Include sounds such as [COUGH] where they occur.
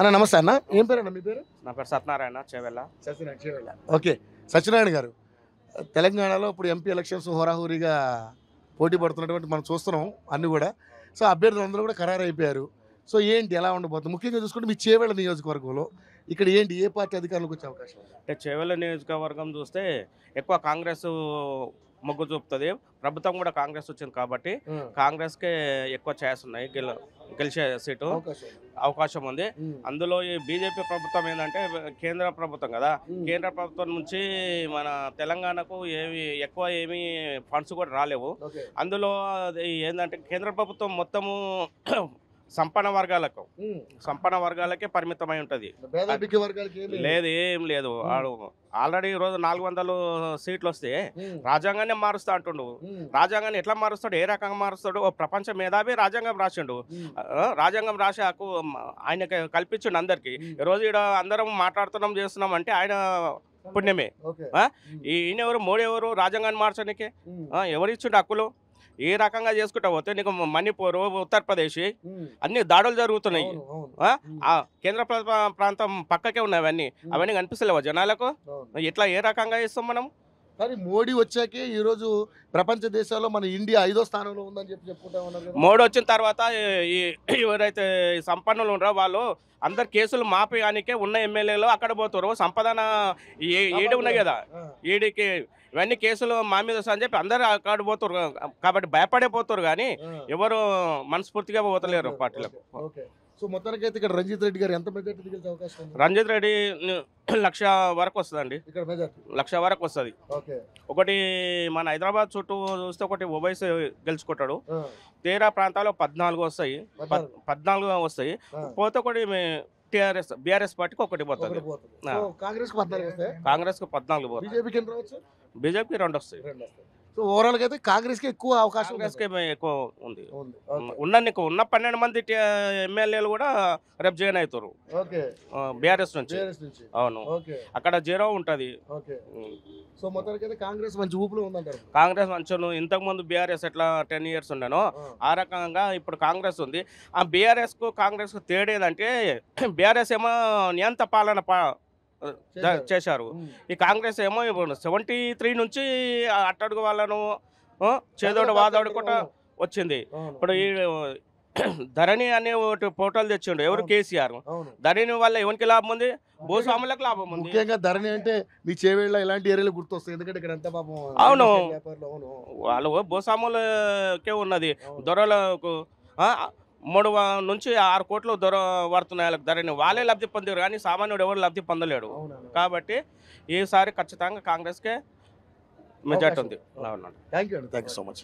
అన్న నమస్తే అన్న. ఏం పేరు అన్న మీ పేరు? నా పేరు సత్యనారాయణ చేవెళ్ళ. సత్యనారాయణ ఓకే. సత్యనారాయణ గారు తెలంగాణలో ఇప్పుడు ఎంపీ ఎలక్షన్స్ హోరాహోరీగా పోటీ పడుతున్నటువంటి మనం చూస్తున్నాం అన్ని కూడా. సో అభ్యర్థులు అందరూ కూడా ఖరారు అయిపోయారు సో ఏంటి ఎలా ఉండబోతుంది? ముఖ్యంగా చూసుకుంటే మీ చేవేళ్ళ నియోజకవర్గంలో ఇక్కడ ఏంటి? ఏ పార్టీ అధికారంలోకి వచ్చే అవకాశం? అంటే చేవెళ్ళ నియోజకవర్గం చూస్తే ఎక్కువ కాంగ్రెస్ మొగ్గు చూపుతుంది. ప్రభుత్వం కూడా కాంగ్రెస్ వచ్చింది కాబట్టి కాంగ్రెస్కే ఎక్కువ ఛాన్స్ ఉన్నాయి గెల గెలిచే సీటు అవకాశం ఉంది. అందులో ఈ బీజేపీ ప్రభుత్వం ఏంటంటే కేంద్ర ప్రభుత్వం కదా. కేంద్ర ప్రభుత్వం నుంచి మన తెలంగాణకు ఏమి ఎక్కువ ఏమి ఫండ్స్ కూడా రాలేవు. అందులో అది ఏంటంటే కేంద్ర ప్రభుత్వం మొత్తము సంపన్న వర్గాలకు. సంపన్న వర్గాలకే పరిమితమై ఉంటుంది. లేదు. ఏం లేదు. ఆడు ఆల్రెడీ ఈ రోజు నాలుగు వందలు సీట్లు వస్తే. రాజ్యాంగాన్ని మారుస్తా అంటుండు. రాజ్యాంగాన్ని ఎట్లా మారుస్తాడు? ఏ రకంగా మారుస్తాడు? ఓ ప్రపంచ మేధావి రాజ్యాంగం రాసిండు. రాజ్యాంగం రాసే హక్కు ఆయనకి కల్పించిండు అందరికి. ఈ రోజు ఇక్కడ అందరం మాట్లాడుతున్నాం చేస్తున్నాం అంటే ఆయన పుణ్యమే. ఈయన ఎవరు మోడీ ఎవరు? రాజ్యాంగాన్ని మార్చడానికి? ఉమ్. ఆ, ఎవరు ఇచ్చిండు హక్కులు? ఏ రకంగా చేసుకుంటా పోతే నీకు మణిపూర్ ఉత్తరప్రదేశ్. అన్ని దాడులు జరుగుతున్నాయి. కేంద్ర ప్ర- ప్రాంతం పక్కకే ఉన్నాయి అవన్నీ. అవన్నీ కనిపిస్తలేవా జనాలకు. ఎట్లా ఏ రకంగా ఇస్తాం మనం? కానీ మోడీ వచ్చాకే ఈ రోజు ప్రపంచ దేశాల్లో మన ఇండియా ఐదో స్థానంలో ఉందని చెప్పి చెప్పుకుంటా ఉన్నారు మోడీ వచ్చిన తర్వాత ఎవరైతే సంపన్నులు ఉన్నారో వాళ్ళు అందరు కేసులు మాపేయానికే ఉన్న ఎమ్మెల్యేలు అక్కడ పోతారు సంపదన ఈడు ఉన్నాయి కదా. ఈడికి ఇవన్నీ కేసులు మా మీద అని చెప్పి అందరు అక్కడ పోతారు కాబట్టి భయపడే పోతారు కానీ. ఎవరు మనస్ఫూర్తిగా పోతలేరు పార్టీలకు. సో మొత్తానికి అయితే ఇక్కడ రంజిత్ రెడ్డి గారు ఎంత మెజార్టీ దిగే అవకాశం ఉంది? రంజిత్ రెడ్డి [CLEARS THROAT] లక్ష వరకు వస్తుందండి. ఇక్కడ మెజార్టీ. లక్ష వరకు వస్తుంది. ఓకే. ఒకటి మన హైదరాబాద్ చుట్టూ చూస్తే ఒకటి ఓవైసీ గెలుచుకుంటాడు. తీరా ప్రాంతాల్లో పద్నాలుగు వస్తాయి. పద్- పద్నాలుగు. వస్తాయి. పోతే ఒకటి టీఆర్ఎస్ బీఆర్ఎస్ పార్టీకి ఒకటి పోతుంది. కాంగ్రెస్ కాంగ్రెస్కు పద్నాలుగు బీజేపీకి రెండు వస్తాయి. సో ఓవరాల్గా అయితే కాంగ్రెస్కి ఎక్కువ అవకాశం ఎక్కువ ఉంది. ఉన్న నీకు ఉన్న పన్నెండు మంది ఎమ్మెల్యేలు కూడా రేపు జాయిన్ అవుతారు. బీఆర్ఎస్ నుంచి. అవును. అక్కడ జీరో ఉంటది. సో మొత్తానికి అయితే కాంగ్రెస్ మంచి ఊపులో ఉందంటారు. కాంగ్రెస్ మంచి ఇంతకు ముందు బీఆర్ఎస్ ఎట్లా టెన్ ఇయర్స్ ఉండేనో ఆ. రకంగా ఇప్పుడు కాంగ్రెస్ ఉంది. ఆ బీఆర్ఎస్కు కాంగ్రెస్కు తేడా ఏదంటే [CLEARS THROAT] బీఆర్ఎస్ ఏమో నియంత పాలన చేశారు. ఈ కాంగ్రెస్ ఏమో సెవెంటీ త్రీ నుంచి అట్టడుగు వాళ్ళను చేదోడు వాదోడు కూడా వచ్చింది. ఇప్పుడు ఈ [CLEARS THROAT] ధరణి అనే ఒకటి పోర్టల్ తెచ్చిండు ఎవరు. కేసీఆర్? ధరణి వల్ల ఎవరికి లాభం ఉంది? భూస్వాములకు లాభం ఉంది. ముఖ్యంగా ధరణి అంటే మీ చేవేళ్ళ ఇలాంటి ఏరియాలు గుర్తొస్తాయి. ఎందుకంటే ఇక్కడ అంతా పాపం అవును. వాళ్ళు భూస్వాములకే ఉన్నది. దొరలకు మూడు నుంచి ఆరు కోట్లు దొర పడుతున్నాయి వాళ్ళకి ధరని. వాళ్ళే లబ్ధి పొందారు కానీ సామాన్యుడు ఎవరు లబ్ధి పొందలేడు. కాబట్టి ఈసారి ఖచ్చితంగా కాంగ్రెస్కే మెజార్టీ ఉంది. Thank you thank you so much